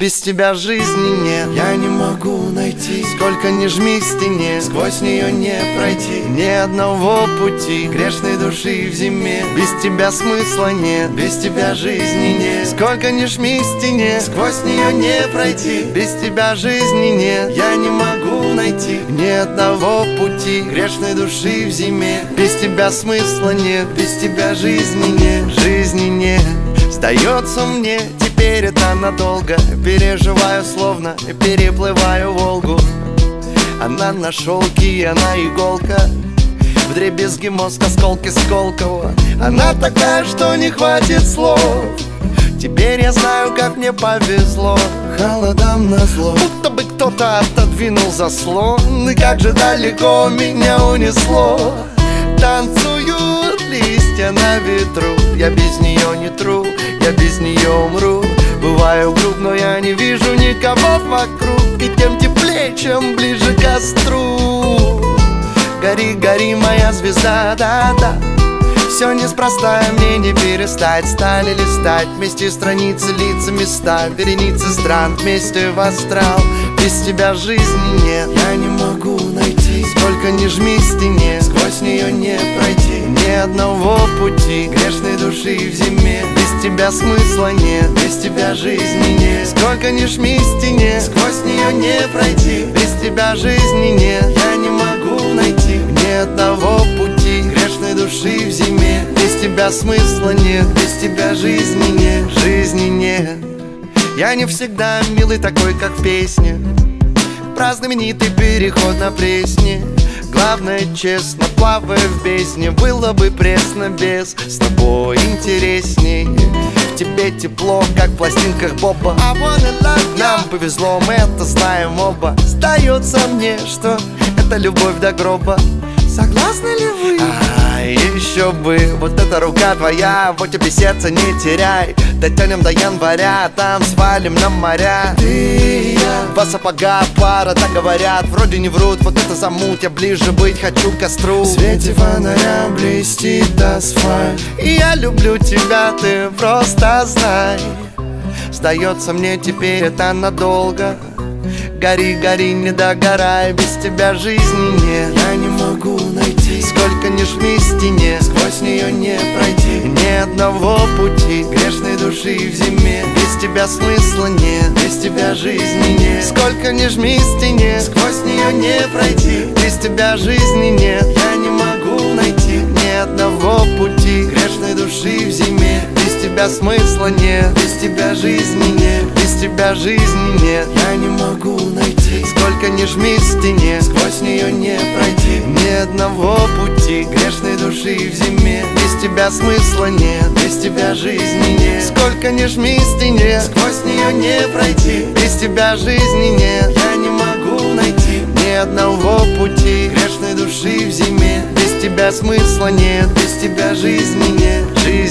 Без тебя жизни нет. Я не могу найти. Сколько не жми к стене Сквозь нее не пройти. Ни одного пути Грешной души в зиме. Без тебя смысла нет Без тебя жизни нет. Сколько не жми к стене Сквозь нее не пройти. Без тебя жизни нет. Я не могу найти. Ни одного пути Грешной души в зиме. Без тебя смысла нет Без тебя жизни нет. Жизни нет. Сдается мне теперь это надолго. Переживаю словно переплываю Волгу. Она на шелке, она иголка. В дребезги мозг осколки Сколково. Она такая, что не хватит слов. Теперь я знаю, как мне повезло. Холодам на зло. Будто бы кто-то отодвинул заслон. И как же далеко меня унесло листья на ветру. Я без нее не тру, я без нее умру. Бываю груб, но я не вижу никого вокруг. И тем теплее, чем ближе к костру. Гори, гори, моя звезда, да-да. Все неспроста, мне не перестать. Стали листать вместе страницы, лица, места. Вереницы стран вместе в астрал. Без тебя жизни нет. Я не могу найти. Сколько не жми стене Сквозь нее не пройти Ни одного пути. Грешной души в зиме. Без тебя смысла нет Без тебя жизни нет. Сколько не жми стене Сквозь нее не пройти. Без тебя жизни нет Я не могу найти. Ни одного пути Грешной души в зиме. Без тебя смысла нет Без тебя жизни нет. Жизни нет. Я не всегда милый такой, как в песне Про знаменитый переход на пресне Главное, честно, плавая в бездне Было бы пресно без С тобой интересней. В тебе тепло, как в пластинках Боба. Нам повезло, мы это знаем оба. Сдается мне, что это любовь до гроба. Согласны ли вы? А, еще бы, вот эта рука твоя Вот тебе сердце не теряй. Дотянем до января, там свалим на моря Ты и я. Два сапога, пара, так говорят. Вроде не врут, вот это замут Я ближе быть хочу к костру. В свете фонаря блестит асфальт. И я люблю тебя, ты просто знай. Сдается мне теперь это надолго Гори, гори, не догорай Без тебя жизни нет. Я не могу найти. Сколько не жми стене Сквозь нее не пройти. Ни одного пути Грешной души в зиме. Без тебя смысла нет Без тебя жизни нет. Сколько не жми стене Сквозь нее не пройти. Без тебя жизни нет. Я не могу найти. Ни одного пути Грешной души в зиме. Без тебя смысла нет Без тебя жизни нет тебя жизни нет. Я не могу найти. Сколько не жми к стене. Сквозь нее не пройти. Ни одного пути Грешной души в зиме. Без тебя смысла нет. Без тебя жизни нет. Сколько не жми к стене. Сквозь нее не пройти. Без тебя жизни нет. Я не могу найти. Ни одного пути Грешной души в зиме. Без тебя смысла нет. Без тебя жизни нет. Жизни нет